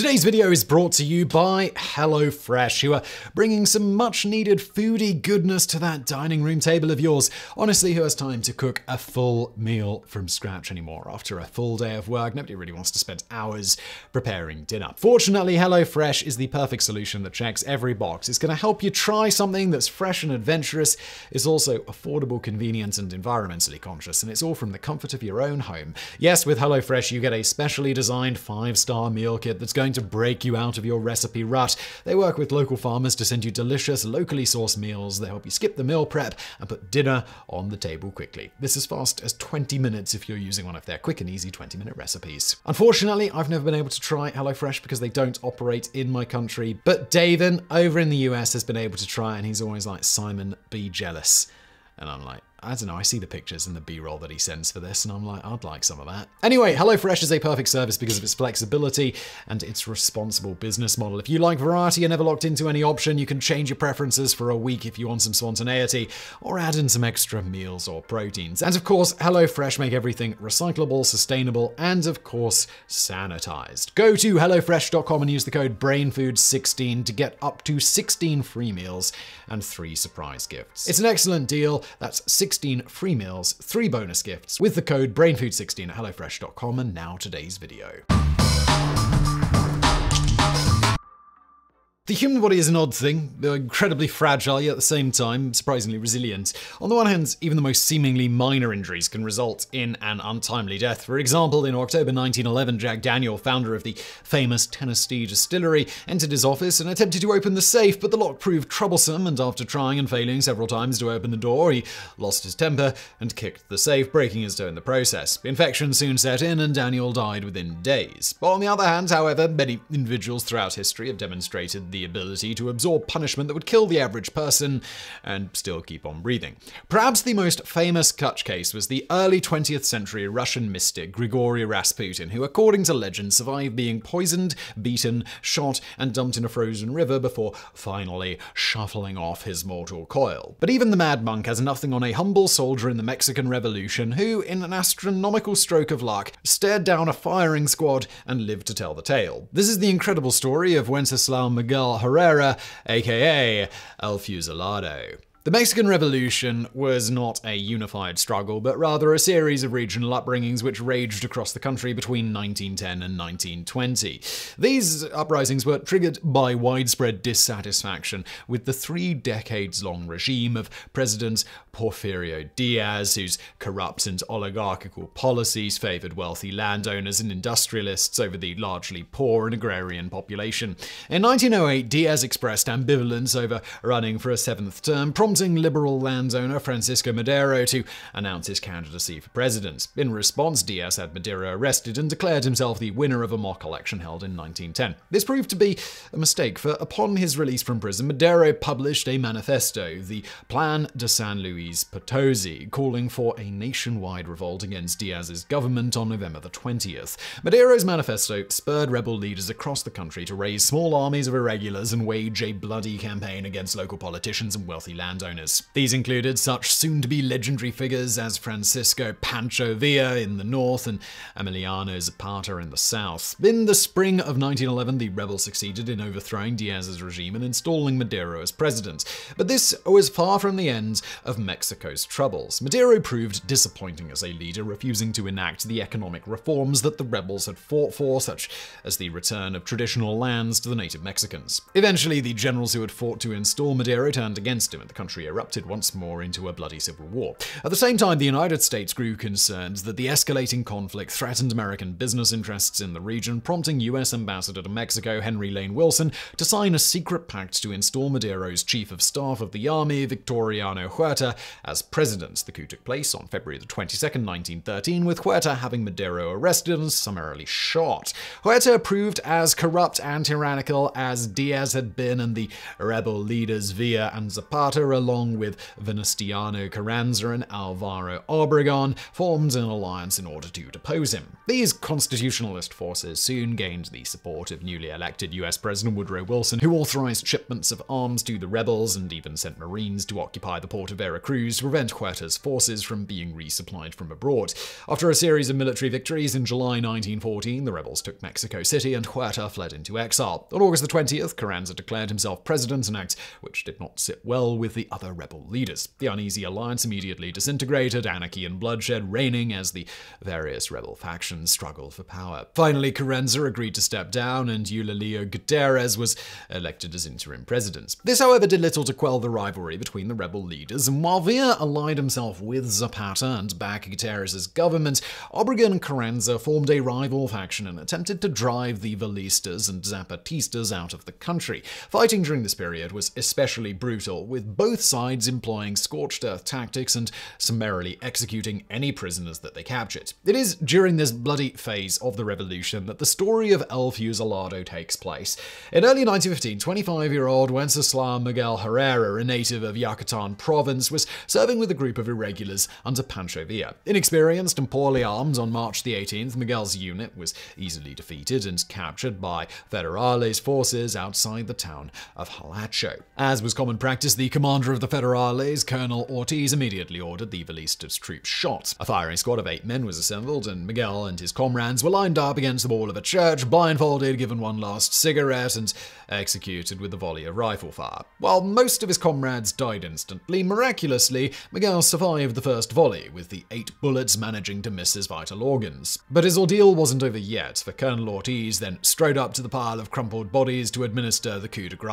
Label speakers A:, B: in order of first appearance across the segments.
A: Today's video is brought to you by HelloFresh, who are bringing some much needed foodie goodness to that dining room table of yours. Honestly, who has time to cook a full meal from scratch anymore? After a full day of work, nobody really wants to spend hours preparing dinner. Fortunately, HelloFresh is the perfect solution that checks every box. It's going to help you try something that's fresh and adventurous, is also affordable, convenient, and environmentally conscious, and it's all from the comfort of your own home. Yes, with HelloFresh, you get a specially designed five star meal kit that's going to break you out of your recipe rut. They work with local farmers to send you delicious, locally sourced meals. They help you skip the meal prep and put dinner on the table quickly. This is fast as 20 minutes if you're using one of their quick and easy 20 minute recipes. Unfortunately, I've never been able to try HelloFresh because they don't operate in my country, but Daven over in the US has been able to try, and he's always like, Simon, be jealous. And I'm like, I don't know, I see the pictures and the B roll that he sends for this, and I'm like, I'd like some of that. Anyway, HelloFresh is a perfect service because of its flexibility and its responsible business model. If you like variety and never locked into any option, you can change your preferences for a week if you want some spontaneity, or add in some extra meals or proteins. And of course, HelloFresh make everything recyclable, sustainable, and of course, sanitized. Go to HelloFresh.com and use the code BrainFood16 to get up to 16 free meals and three surprise gifts. It's an excellent deal. That's 16 free meals, three bonus gifts with the code BrainFood16 at HelloFresh.com. And now today's video. The human body is an odd thing. Incredibly fragile, yet at the same time, surprisingly resilient. On the one hand, even the most seemingly minor injuries can result in an untimely death. For example, in October 1911, Jack Daniel, founder of the famous Tennessee distillery, entered his office and attempted to open the safe, but the lock proved troublesome, and after trying and failing several times to open the door, he lost his temper and kicked the safe, breaking his toe in the process. Infection soon set in, and Daniel died within days. On the other hand, however, many individuals throughout history have demonstrated the ability to absorb punishment that would kill the average person and still keep on breathing. Perhaps the most famous such case was the early 20th century Russian mystic Grigory Rasputin, who, according to legend, survived being poisoned, beaten, shot, and dumped in a frozen river before finally shuffling off his mortal coil. But even the mad monk has nothing on a humble soldier in the Mexican Revolution who, in an astronomical stroke of luck, stared down a firing squad and lived to tell the tale. This is the incredible story of Wenceslao Miguel Herrera, aka El Fusilado. The Mexican Revolution was not a unified struggle, but rather a series of regional upbringings which raged across the country between 1910 and 1920. These uprisings were triggered by widespread dissatisfaction with the three decades long regime of President Porfirio Diaz, whose corrupt and oligarchical policies favored wealthy landowners and industrialists over the largely poor and agrarian population. In 1908, Diaz expressed ambivalence over running for a seventh term, prompting liberal landowner Francisco Madero to announce his candidacy for president. In response, Diaz had Madero arrested and declared himself the winner of a mock election held in 1910. This proved to be a mistake, for upon his release from prison, Madero published a manifesto, the Plan de San Luis Potosi, calling for a nationwide revolt against Diaz's government on November the 20th. Madero's manifesto spurred rebel leaders across the country to raise small armies of irregulars and wage a bloody campaign against local politicians and wealthy landowners. These included such soon to be legendary figures as Francisco Pancho Villa in the north and Emiliano Zapata in the south. In the spring of 1911, the rebels succeeded in overthrowing Diaz's regime and installing Madero as president. But this was far from the end of Mexico's troubles. Madero proved disappointing as a leader, refusing to enact the economic reforms that the rebels had fought for, such as the return of traditional lands to the native Mexicans. Eventually, the generals who had fought to install Madero turned against him, and the country erupted once more into a bloody civil war. At the same time, the United States grew concerned that the escalating conflict threatened American business interests in the region, prompting U.S. Ambassador to Mexico Henry Lane Wilson to sign a secret pact to install Madero's chief of staff of the army, Victoriano Huerta, as president. The coup took place on February the 22nd, 1913, with Huerta having Madero arrested and summarily shot. Huerta proved as corrupt and tyrannical as Diaz had been, and the rebel leaders Villa and Zapata along with Venustiano Carranza and Alvaro Obregon, formed an alliance in order to depose him. These constitutionalist forces soon gained the support of newly elected US President Woodrow Wilson, who authorized shipments of arms to the rebels and even sent Marines to occupy the port of Veracruz to prevent Huerta's forces from being resupplied from abroad. After a series of military victories in July 1914, the rebels took Mexico City and Huerta fled into exile. On August the 20th, Carranza declared himself president, an act which did not sit well with the other rebel leaders. The uneasy alliance immediately disintegrated, anarchy and bloodshed reigning as the various rebel factions struggled for power. Finally, Carranza agreed to step down, and Eulalio Gutierrez was elected as interim president. This, however, did little to quell the rivalry between the rebel leaders, and while Villa allied himself with Zapata and backed Gutierrez's government, Obregon and Carranza formed a rival faction and attempted to drive the Villistas and Zapatistas out of the country. Fighting during this period was especially brutal, with both sides employing scorched earth tactics and summarily executing any prisoners that they captured. It is during this bloody phase of the revolution that the story of El Fusilado takes place. In early 1915, 25 year old Wenceslao Miguel Herrera, a native of Yucatan province, was serving with a group of irregulars under Pancho Villa. Inexperienced and poorly armed, on March the 18th, Miguel's unit was easily defeated and captured by Federales forces outside the town of Jalacho. As was common practice, the commander of the Federales, Colonel Ortiz, immediately ordered the Villistas troops shot. A firing squad of eight men was assembled, and Miguel and his comrades were lined up against the wall of a church, blindfolded, given one last cigarette, and executed with a volley of rifle fire. While most of his comrades died instantly, miraculously, Miguel survived the first volley, with the eight bullets managing to miss his vital organs. But his ordeal wasn't over yet, for Colonel Ortiz then strode up to the pile of crumpled bodies to administer the coup de grace.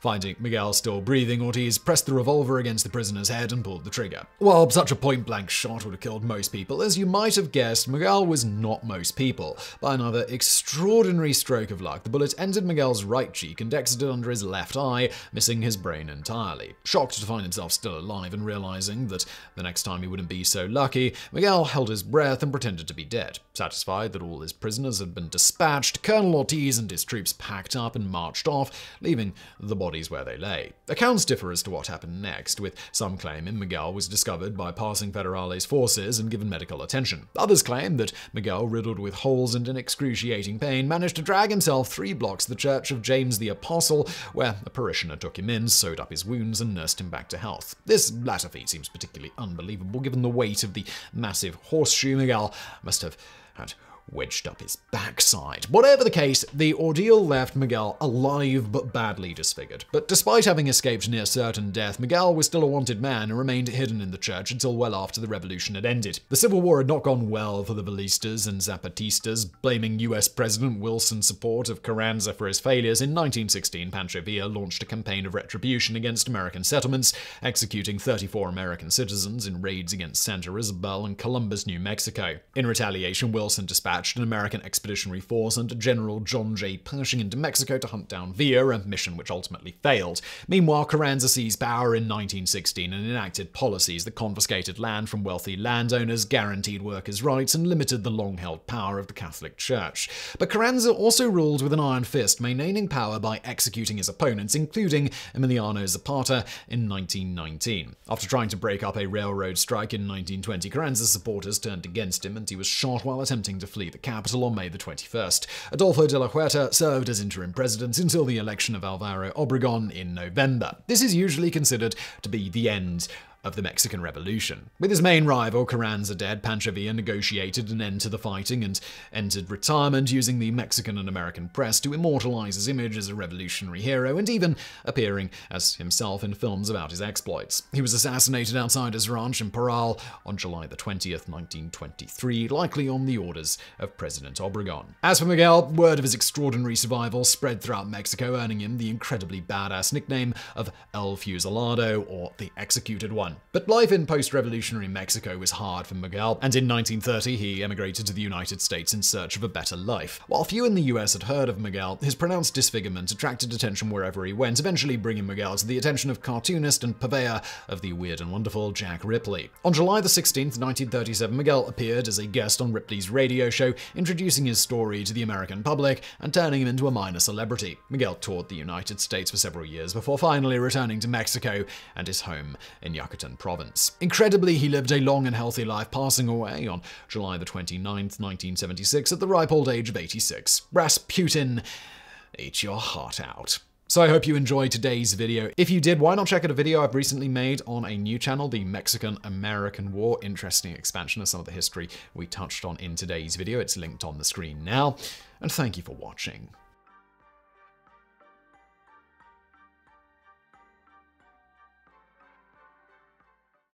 A: Finding Miguel still breathing, Ortiz pressed the revolver against the prisoner's head and pulled the trigger. While such a point blank shot would have killed most people, as you might have guessed, Miguel was not most people. By another extraordinary stroke of luck, the bullet entered Miguel's right cheek and exited under his left eye, missing his brain entirely. Shocked to find himself still alive and realizing that the next time he wouldn't be so lucky, Miguel held his breath and pretended to be dead. Satisfied that all his prisoners had been dispatched, Colonel Ortiz and his troops packed up and marched off, leaving the bodies where they lay. Accounts differ as to what happened next, with some claiming Miguel was discovered by passing Federales forces and given medical attention. Others claim that Miguel, riddled with holes and in excruciating pain, managed to drag himself three blocks to the church of James the Apostle, where a parishioner took him in, sewed up his wounds, and nursed him back to health. This latter feat seems particularly unbelievable given the weight of the massive horseshoe Miguel must have had wedged up his backside. Whatever the case, the ordeal left Miguel alive but badly disfigured. But despite having escaped near certain death, Miguel was still a wanted man and remained hidden in the church until well after the revolution had ended. The Civil War had not gone well for the Villistas and Zapatistas, blaming US President Wilson's support of Carranza for his failures. In 1916, Pancho Villa launched a campaign of retribution against American settlements, executing 34 American citizens in raids against Santa Isabel and Columbus, New Mexico. In retaliation, Wilson dispatched an American expeditionary force under General John J. Pershing into Mexico to hunt down Villa, a mission which ultimately failed. Meanwhile, Carranza seized power in 1916 and enacted policies that confiscated land from wealthy landowners, guaranteed workers' rights, and limited the long held power of the Catholic Church. But Carranza also ruled with an iron fist, maintaining power by executing his opponents, including Emiliano Zapata in 1919. After trying to break up a railroad strike in 1920, Carranza's supporters turned against him and he was shot while attempting to flee the capital on May the 21st. Adolfo de la Huerta served as interim president until the election of Alvaro Obregon in November. This is usually considered to be the end of the Mexican Revolution. With his main rival, Carranza dead, Pancho Villa negotiated an end to the fighting and entered retirement using the Mexican and American press to immortalize his image as a revolutionary hero and even appearing as himself in films about his exploits. He was assassinated outside his ranch in Parral on July the 20th, 1923, likely on the orders of President Obregon. As for Miguel, word of his extraordinary survival spread throughout Mexico, earning him the incredibly badass nickname of El Fusilado, or the Executed One. But life in post-revolutionary Mexico was hard for Miguel, and in 1930 he emigrated to the United States in search of a better life. While few in the US had heard of Miguel, his pronounced disfigurement attracted attention wherever he went, eventually bringing Miguel to the attention of cartoonist and purveyor of the weird and wonderful Jack Ripley. On July the 16th, 1937, Miguel appeared as a guest on Ripley's radio show, introducing his story to the American public and turning him into a minor celebrity. Miguel toured the United States for several years before finally returning to Mexico and his home in Yucatan province. Incredibly, he lived a long and healthy life, passing away on July the 29th, 1976, at the ripe old age of 86. Rasputin, eat your heart out. So I hope you enjoyed today's video. If you did, why not check out a video I've recently made on a new channel, the Mexican-American War. Interesting expansion of some of the history we touched on in today's video. It's linked on the screen now. And thank you for watching.